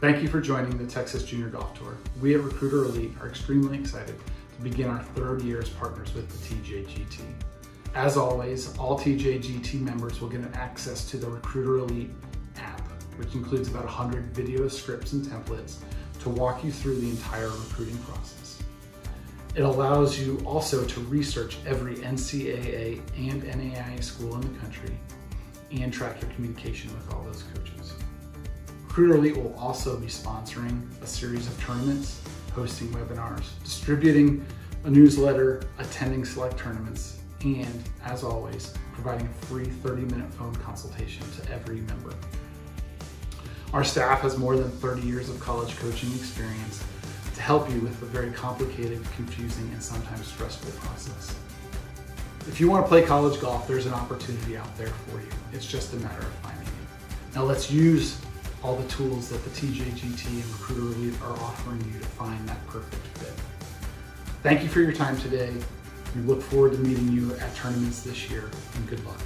Thank you for joining the Texas Junior Golf Tour. We at Recruiter Elite are extremely excited to begin our third year as partners with the TJGT. As always, all TJGT members will get access to the Recruiter Elite app, which includes about 100 video scripts and templates to walk you through the entire recruiting process. It allows you also to research every NCAA and NAIA school in the country and track your communication with all those coaches. Recruiter Elite will also be sponsoring a series of tournaments, hosting webinars, distributing a newsletter, attending select tournaments, and as always, providing a free 30 minute phone consultation to every member. Our staff has more than 30 years of college coaching experience to help you with a very complicated, confusing, and sometimes stressful process. If you want to play college golf, there's an opportunity out there for you. It's just a matter of finding it. Now let's use all the tools that the TJGT and Recruiter Elite are offering you to find that perfect fit. Thank you for your time today. We look forward to meeting you at tournaments this year, and good luck.